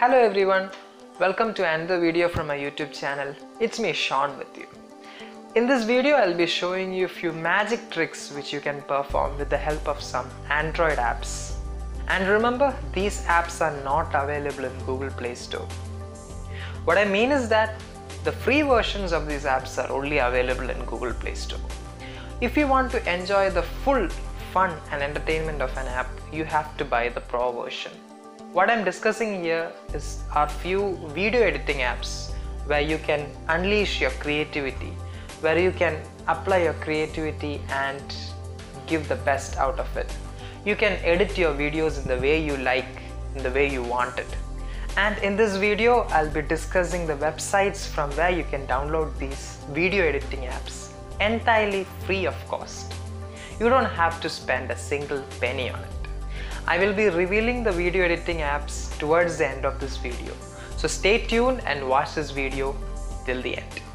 Hello everyone, welcome to another video from my YouTube channel. It's me Shawn with you. In this video I'll be showing you a few magic tricks which you can perform with the help of some Android apps. And remember, these apps are not available in Google Play Store. What I mean is that the free versions of these apps are only available in Google Play Store. If you want to enjoy the full fun and entertainment of an app, you have to buy the pro version. What I'm discussing here is are few video editing apps where you can unleash your creativity, where you can apply your creativity and give the best out of it. You can edit your videos in the way you like, in the way you want it. And in this video, I'll be discussing the websites from where you can download these video editing apps entirely free of cost. You don't have to spend a single penny on it. I will be revealing the video editing apps towards the end of this video. So stay tuned and watch this video till the end.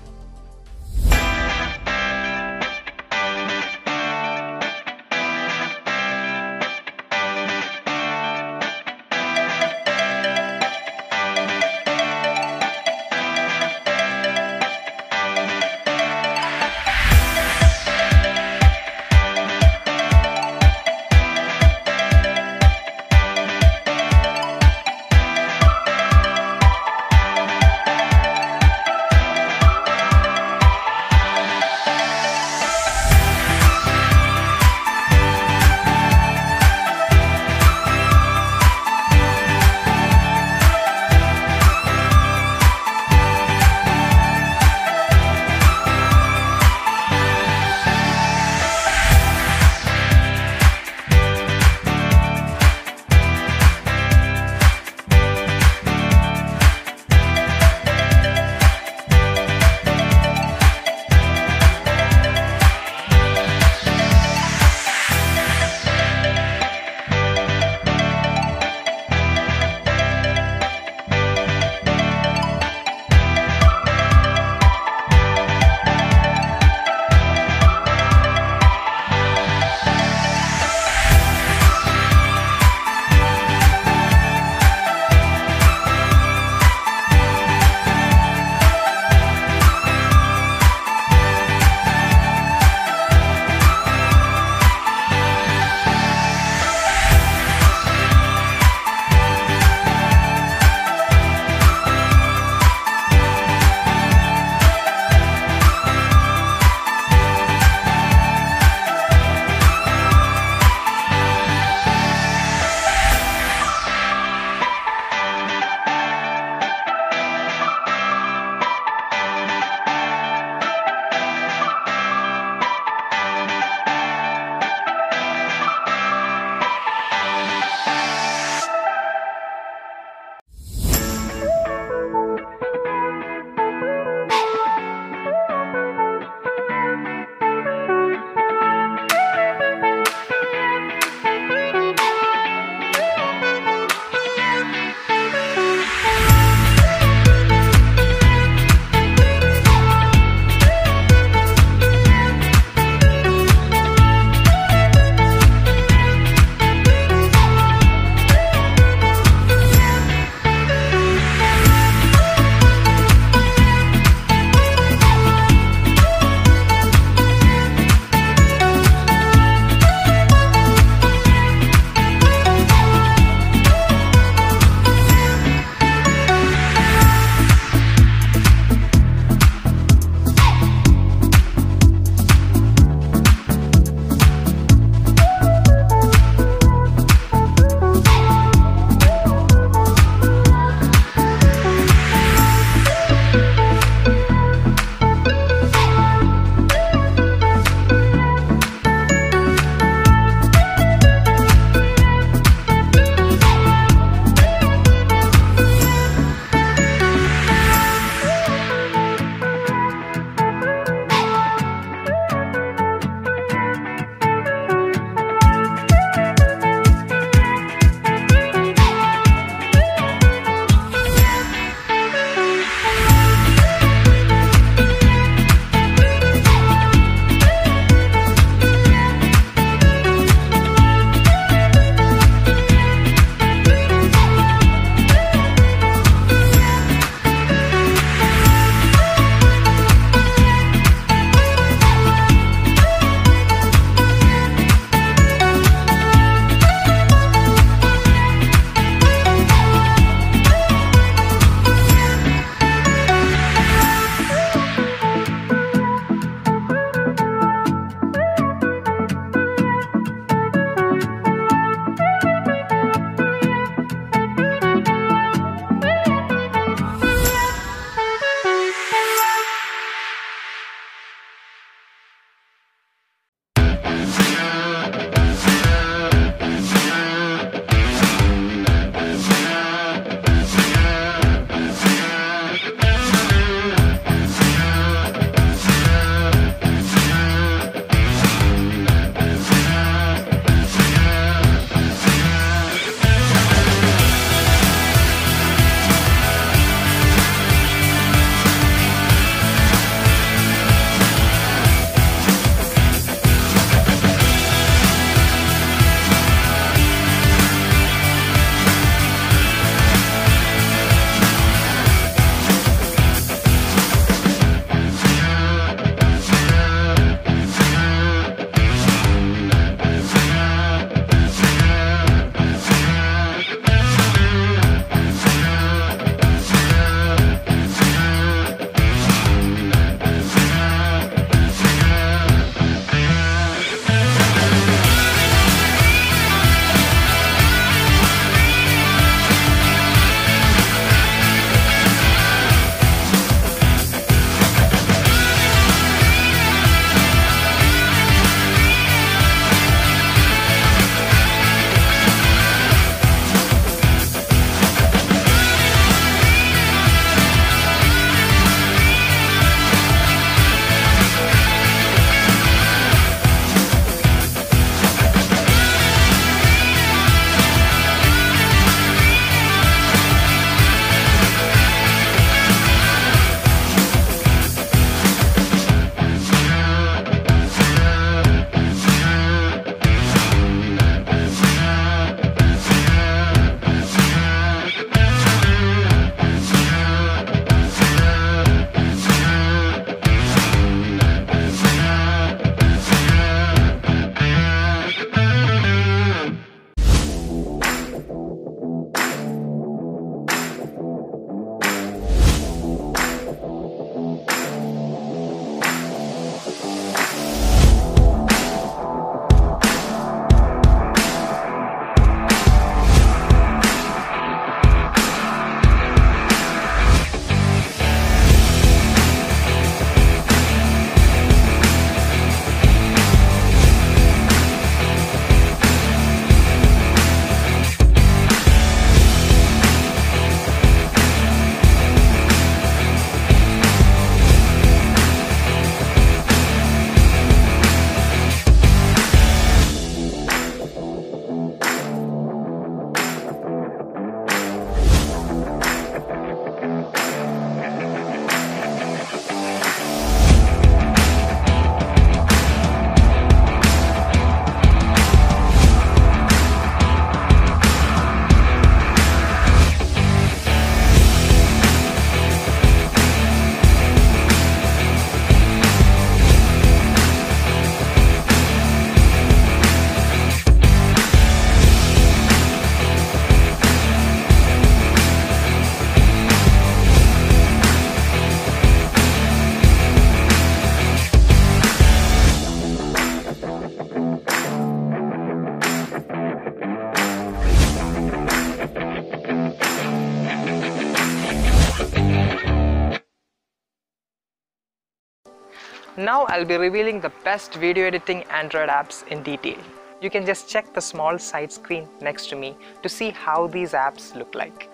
I'll be revealing the best video editing Android apps in detail. You can just check the small side screen next to me to see how these apps look like.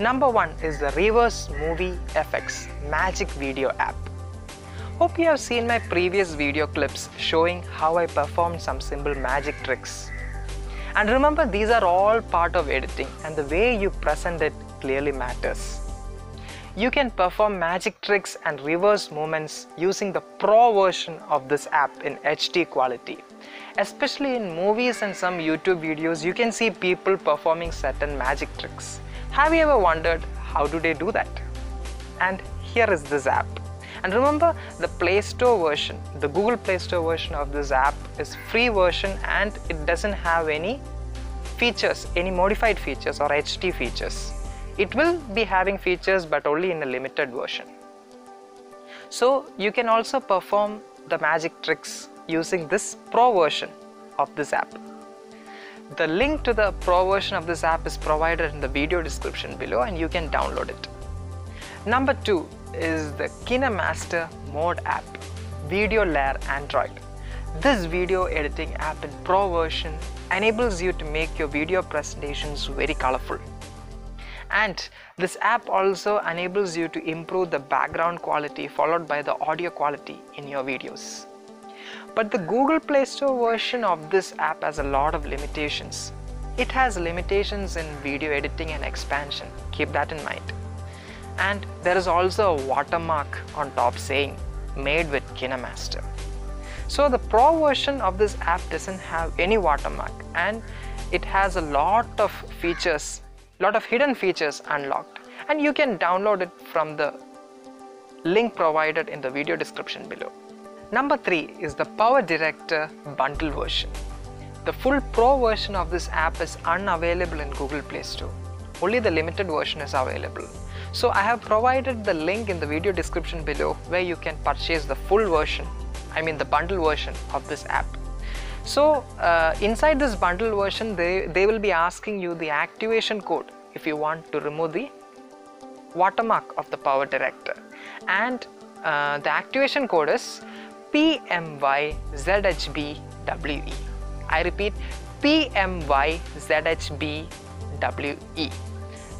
Number one is the Reverse Movie FX Magic Video app. Hope you have seen my previous video clips showing how I performed some simple magic tricks. And remember these are all part of editing and the way you present it clearly matters. You can perform magic tricks and reverse movements using the pro version of this app in HD quality. Especially in movies and some YouTube videos, you can see people performing certain magic tricks. Have you ever wondered how do they do that? And here is this app. And remember the Play Store version, the Google Play Store version of this app is free version and it doesn't have any features, any modified features or HD features. It will be having features but only in a limited version. So you can also perform the magic tricks using this pro version of this app. The link to the pro version of this app is provided in the video description below and you can download it. Number two is the KineMaster Mode app, Video Layer Android. This video editing app in pro version enables you to make your video presentations very colorful and this app also enables you to improve the background quality followed by the audio quality in your videos. But the Google Play Store version of this app has a lot of limitations. It has limitations in video editing and expansion, keep that in mind. And there is also a watermark on top saying made with KineMaster. So the Pro version of this app doesn't have any watermark and it has a lot of features lot of hidden features unlocked and you can download it from the link provided in the video description below. Number 3 is the Power Director bundle version. The full pro version of this app is unavailable in Google Play Store. Only the limited version is available. So I have provided the link in the video description below where you can purchase the full version, I mean the bundle version of this app. So uh, inside this bundle version, they, they will be asking you the activation code if you want to remove the watermark of the power director. And uh, the activation code is PMYZHBWE. I repeat PMYZHBWE.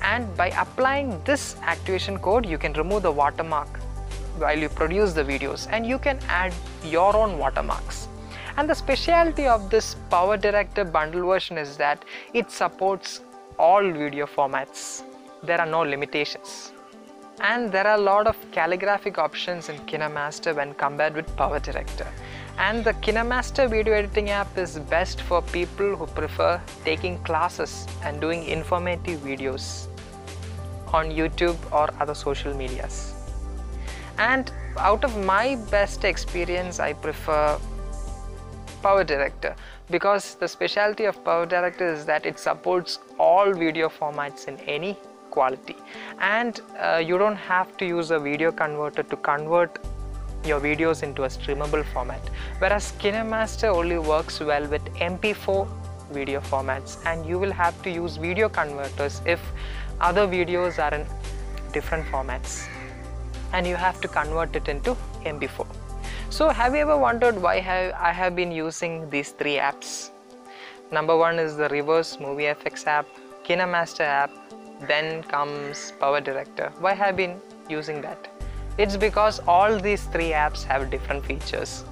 And by applying this activation code, you can remove the watermark while you produce the videos and you can add your own watermarks. And the specialty of this Power Director bundle version is that it supports all video formats. There are no limitations. And there are a lot of calligraphic options in KineMaster when compared with Power Director. And the KineMaster video editing app is best for people who prefer taking classes and doing informative videos on YouTube or other social medias. And out of my best experience, I prefer Power Director. Because the specialty of Power Director is that it supports all video formats in any quality. And uh, you don't have to use a video converter to convert your videos into a streamable format. Whereas KineMaster only works well with MP4 video formats and you will have to use video converters if other videos are in different formats. And you have to convert it into MP4. So have you ever wondered why have I have been using these three apps? Number one is the reverse movie FX app, KineMaster app, then comes Power Director. Why have I been using that? It's because all these three apps have different features.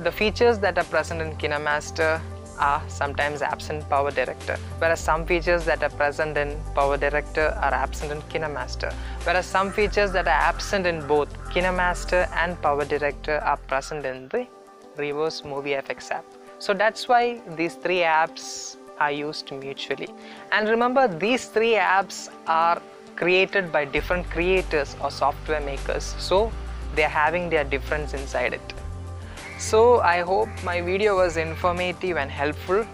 The features that are present in KineMaster are sometimes absent Power Director, whereas some features that are present in Power Director are absent in KineMaster, whereas some features that are absent in both KineMaster and Power Director are present in the Reverse Movie FX app. So that's why these three apps are used mutually. And remember, these three apps are created by different creators or software makers, so they're having their difference inside it. So I hope my video was informative and helpful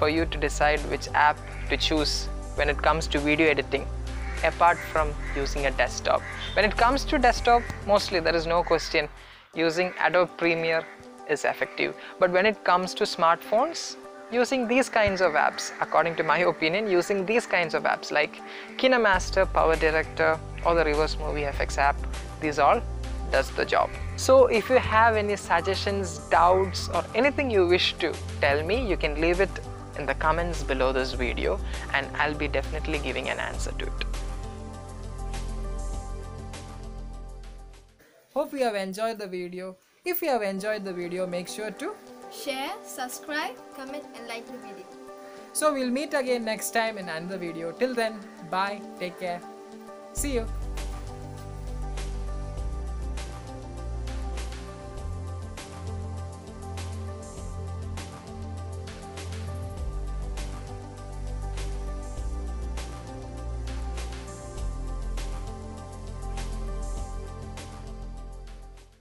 for you to decide which app to choose when it comes to video editing apart from using a desktop. When it comes to desktop, mostly there is no question using Adobe Premiere is effective. But when it comes to smartphones, using these kinds of apps, according to my opinion, using these kinds of apps like KineMaster, Power Director or the Reverse Movie FX app, these all does the job. So if you have any suggestions, doubts or anything you wish to tell me, you can leave it in the comments below this video and I'll be definitely giving an answer to it. Hope you have enjoyed the video. If you have enjoyed the video, make sure to. Share, subscribe, comment and like the video. So we'll meet again next time in another video. Till then, bye, take care. See you.